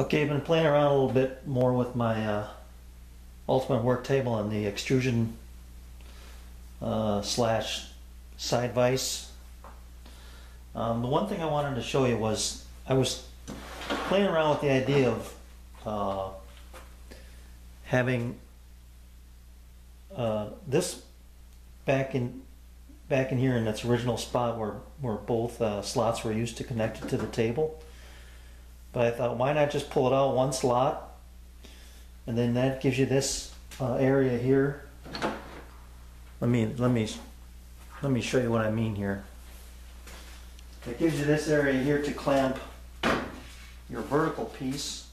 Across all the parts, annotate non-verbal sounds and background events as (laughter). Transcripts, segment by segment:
Okay, I've been playing around a little bit more with my uh, Ultimate Work Table and the extrusion uh, slash side vise. Um, the one thing I wanted to show you was I was playing around with the idea of uh, having uh, this back in back in here in its original spot where where both uh, slots were used to connect it to the table. But I thought, why not just pull it out one slot, and then that gives you this uh, area here. Let me let me let me show you what I mean here. It gives you this area here to clamp your vertical piece.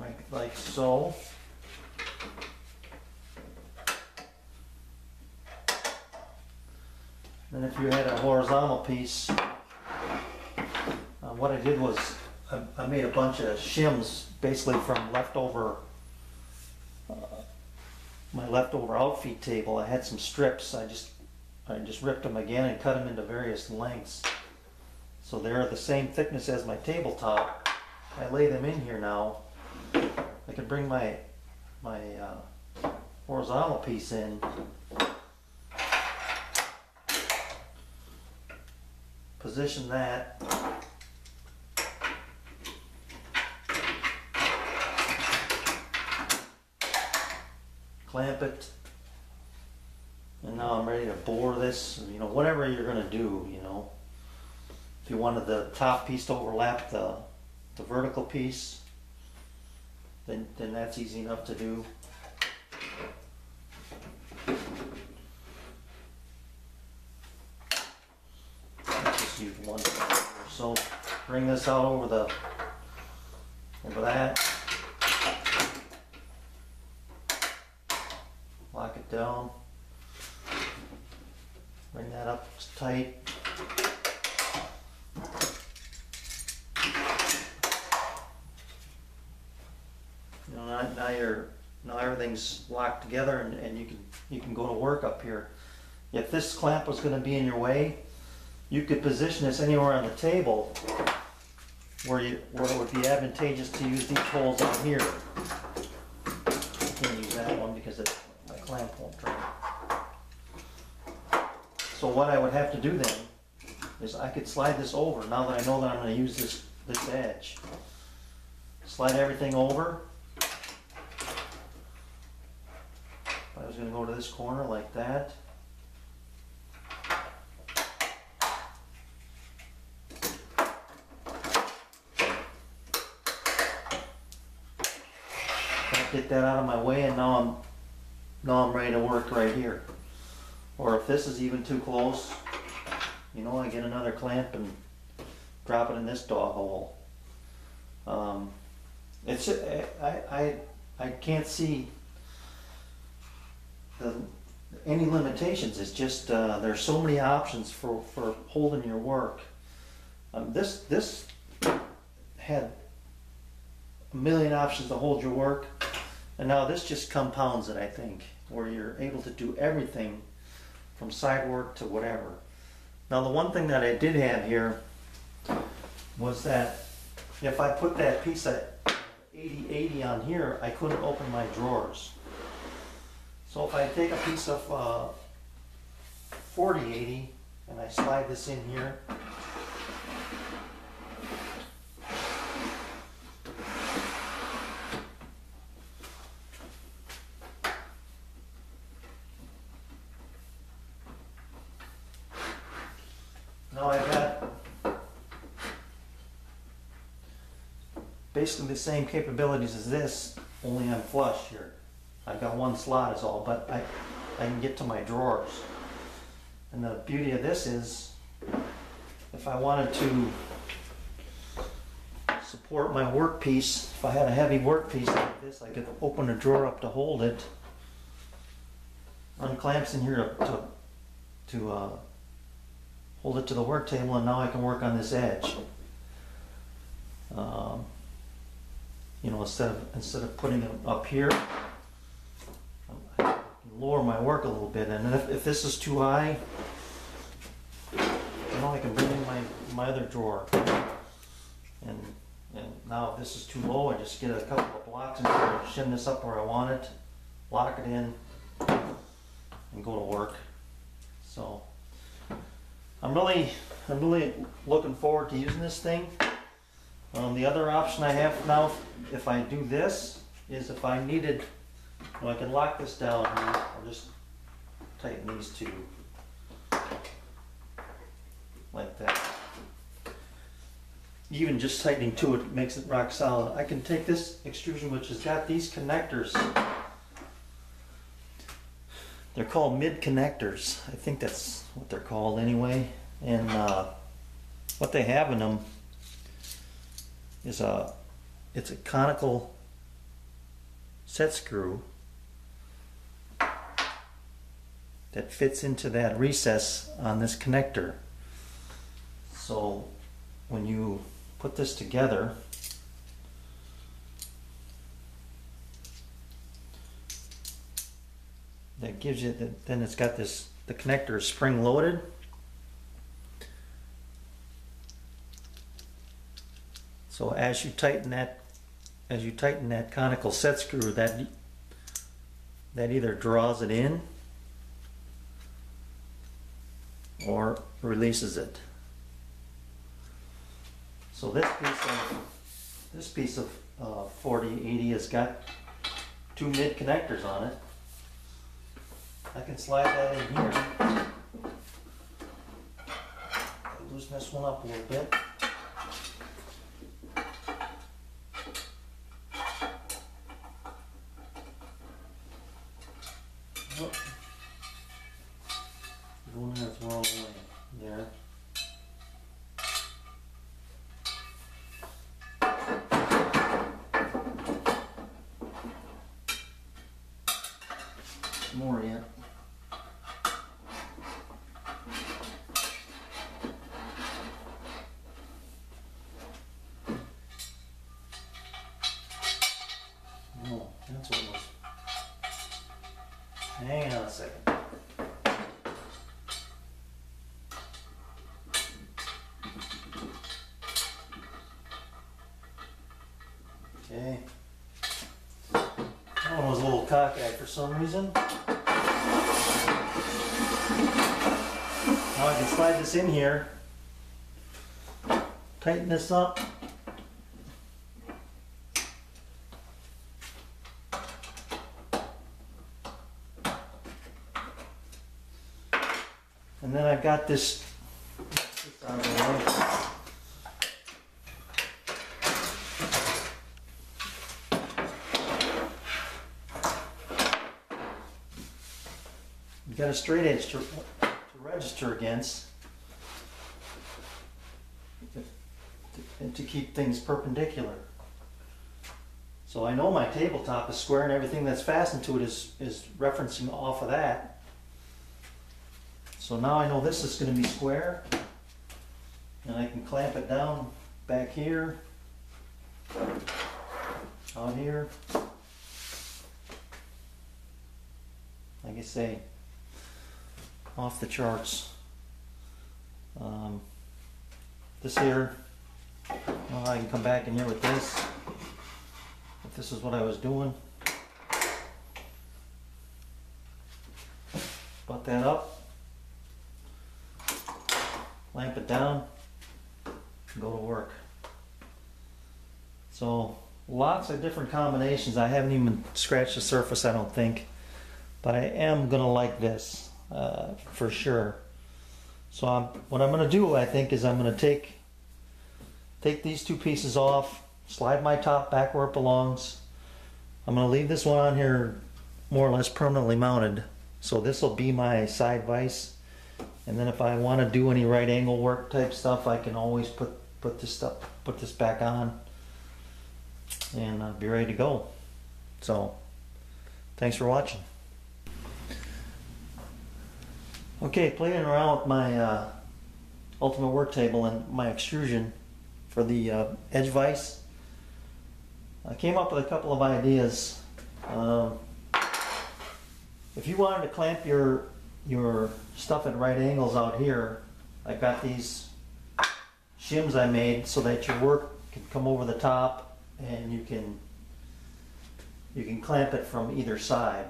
Like, like so. And if you had a horizontal piece, uh, what I did was I, I made a bunch of shims basically from leftover, uh, my leftover outfeed table. I had some strips. I just I just ripped them again and cut them into various lengths. So they're the same thickness as my tabletop. I lay them in here now. I can bring my my uh, horizontal piece in position that. Clamp it. And now I'm ready to bore this, you know, whatever you're gonna do, you know. If you wanted the top piece to overlap the, the vertical piece, then, then that's easy enough to do. just use one here. So bring this out over the, over that. Lock it down. Bring that up tight. You know, now, now you're, now everything's locked together and, and you can, you can go to work up here. If this clamp was gonna be in your way, you could position this anywhere on the table where you where it would be advantageous to use these holes on here. I can't use that one because it, my clamp won't turn. So what I would have to do then is I could slide this over now that I know that I'm going to use this this edge. Slide everything over. I was going to go to this corner like that. get that out of my way and now I'm now I'm ready to work right here. Or if this is even too close, you know, I get another clamp and drop it in this dog hole. Um, it's I, I I can't see the, any limitations. It's just uh, there's so many options for, for holding your work. Um, this this had a million options to hold your work. And now this just compounds it, I think, where you're able to do everything from side work to whatever. Now the one thing that I did have here was that if I put that piece at 80-80 on here, I couldn't open my drawers. So if I take a piece of 40-80 uh, and I slide this in here, Now I've got basically the same capabilities as this, only I'm flush here. I've got one slot is all, but I, I can get to my drawers. And the beauty of this is, if I wanted to support my workpiece, if I had a heavy workpiece like this, I could open a drawer up to hold it. Unclamps in here to, to, to uh, hold it to the work table and now I can work on this edge. You know, instead of, instead of putting it up here, lower my work a little bit, and if, if this is too high, you know, I can bring in my, my other drawer. And, and now if this is too low, I just get a couple of blocks and shim this up where I want it, lock it in, and go to work. So, I'm really, I'm really looking forward to using this thing. Um, the other option I have now, if I do this, is if I needed, well, I can lock this down I'll just tighten these two. Like that. Even just tightening to it makes it rock solid. I can take this extrusion which has got these connectors. They're called mid connectors. I think that's what they're called anyway. And uh, what they have in them is a it's a conical set screw that fits into that recess on this connector. So when you put this together, that gives you, the, then it's got this, the connector is spring loaded. So as you tighten that, as you tighten that conical set screw, that, that either draws it in or releases it. So this piece of, this piece of uh, 4080 has got two mid connectors on it. I can slide that in here. Loosen this one up a little bit. Oh. Going there the wrong way. There. More yet. No, that's what it was. Hang on a second. Okay. That one was a little for some reason. Now I can slide this in here. Tighten this up. And then I've got this out of the way. You've got a straight edge to, to register against. And to keep things perpendicular. So I know my tabletop is square and everything that's fastened to it is, is referencing off of that. So now I know this is gonna be square. And I can clamp it down back here. On here. Like I say, off the charts. Um, this here, well, I can come back in here with this. If this is what I was doing. Butt that up. Lamp it down. Go to work. So lots of different combinations. I haven't even scratched the surface, I don't think. But I am gonna like this uh, for sure. So I'm, what I'm gonna do, I think, is I'm gonna take take these two pieces off, slide my top back where it belongs. I'm gonna leave this one on here more or less permanently mounted. So this will be my side vise. And then if I want to do any right angle work type stuff, I can always put put this stuff put this back on and uh, be ready to go. So thanks for watching. Okay, playing around with my uh, ultimate work table and my extrusion for the uh, edge vise. I came up with a couple of ideas. Um, if you wanted to clamp your, your stuff at right angles out here, I've got these shims I made so that your work can come over the top and you can, you can clamp it from either side.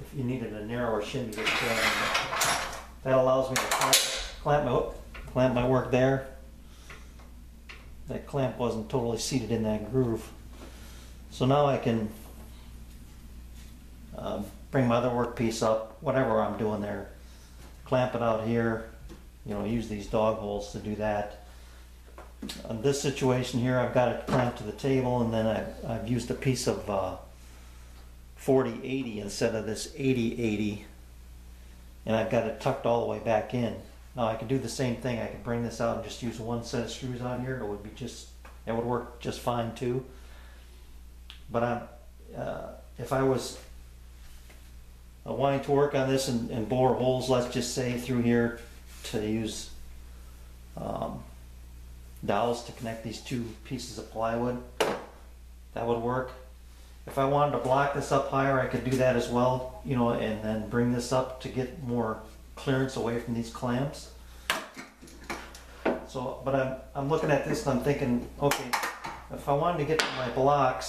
If you needed a narrower shim, could clamp. That allows me to clamp, clamp my, clamp my work there. That clamp wasn't totally seated in that groove. So now I can um, bring my other workpiece up, whatever I'm doing there, clamp it out here, you know, use these dog holes to do that. On this situation here, I've got it clamped to the table and then I, I've used a piece of uh, 40-80 instead of this 80-80 and I've got it tucked all the way back in. Now I could do the same thing, I could bring this out and just use one set of screws on here, it would be just, it would work just fine too. But I'm, uh, if I was uh, wanting to work on this and, and bore holes, let's just say through here to use um, dowels to connect these two pieces of plywood, that would work. If I wanted to block this up higher, I could do that as well, you know, and then bring this up to get more clearance away from these clamps. So, but I'm, I'm looking at this and I'm thinking, okay, if I wanted to get my blocks,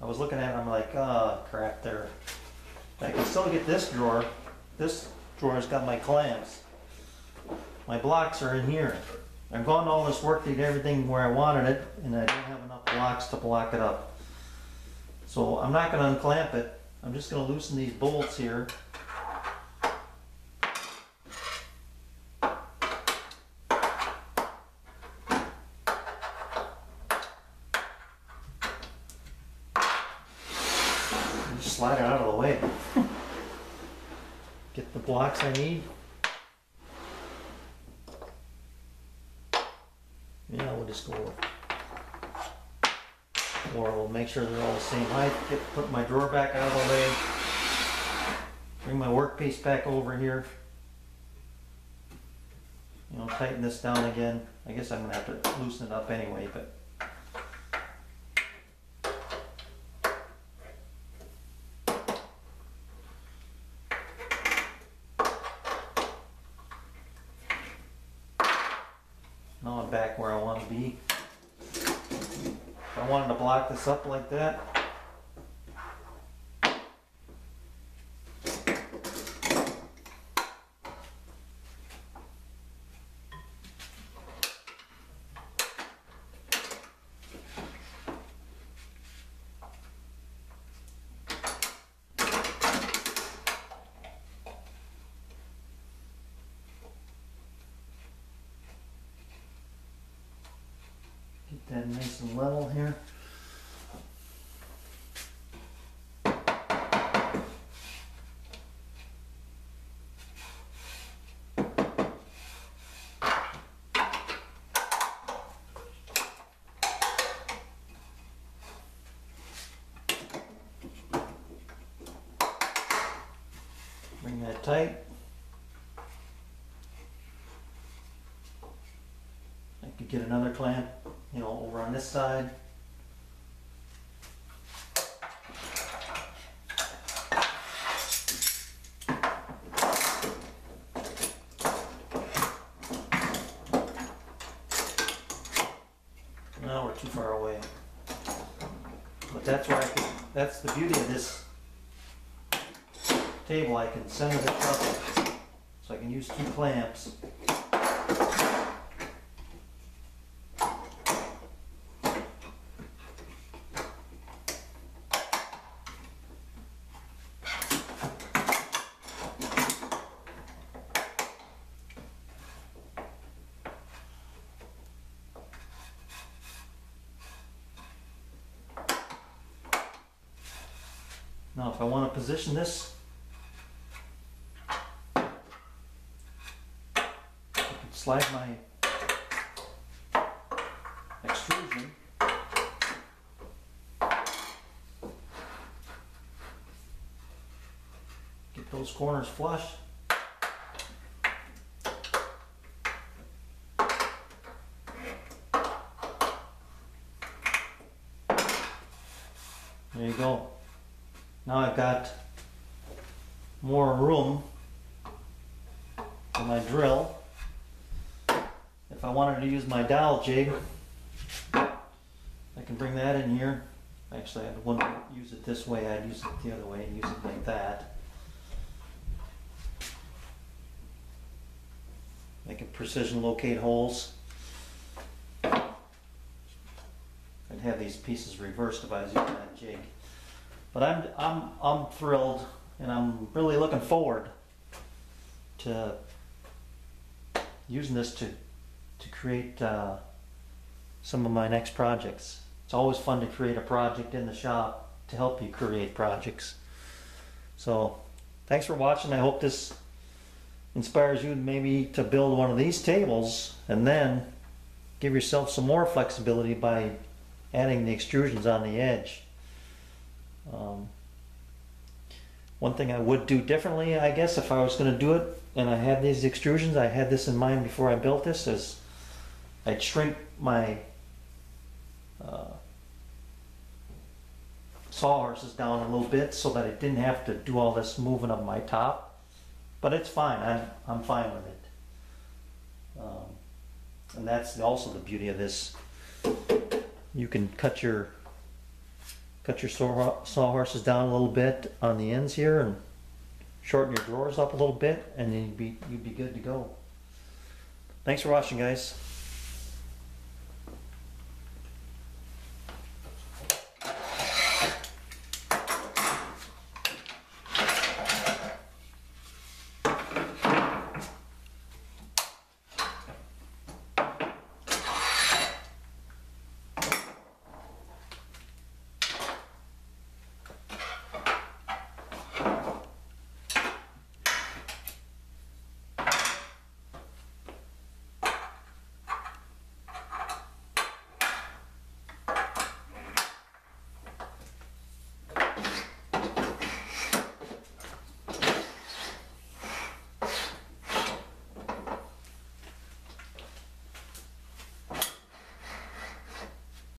I was looking at it, I'm like, oh crap there. I can still get this drawer. This drawer's got my clamps. My blocks are in here. I've gone all this work to get everything where I wanted it, and I don't have enough blocks to block it up. So I'm not gonna unclamp it. I'm just gonna loosen these bolts here. Just slide it out of the way. (laughs) Get the blocks I need. Yeah, we'll just go or we'll make sure they're all the same height, get, put my drawer back out of the way, bring my workpiece back over here. You know, tighten this down again. I guess I'm gonna have to loosen it up anyway, but. Now I'm back where I wanna be. Wanted to block this up like that. Get that nice and level here. Bring that tight. I could get another clamp, you know, over on this side. No, we're too far away. But that's where I can, that's the beauty of this table. I can center this up so I can use two clamps. Now, if I want to position this, I can slide my extrusion. Get those corners flush. There you go. Now I've got more room for my drill. If I wanted to use jig, I can bring that in here. Actually, I wouldn't want to use it this way, I'd use it the other way and use it like that. I can precision locate holes. I'd have these pieces reversed if I was using that jig. But I'm, I'm, I'm thrilled and I'm really looking forward to using this to, to create uh, some of my next projects. It's always fun to create a project in the shop to help you create projects. So thanks for watching. I hope this inspires you maybe to build one of these tables and then give yourself some more flexibility by adding the extrusions on the edge. Um, one thing I would do differently, I guess, if I was going to do it and I had these extrusions, I had this in mind before I built this, is I'd shrink my uh, sawhorses down a little bit so that I didn't have to do all this moving of my top. But it's fine. I'm I'm fine with it. Um, and that's also the beauty of this. You can cut your cut your saw sawhorses down a little bit on the ends here and shorten your drawers up a little bit, and then you'd be you'd be good to go. Thanks for watching, guys.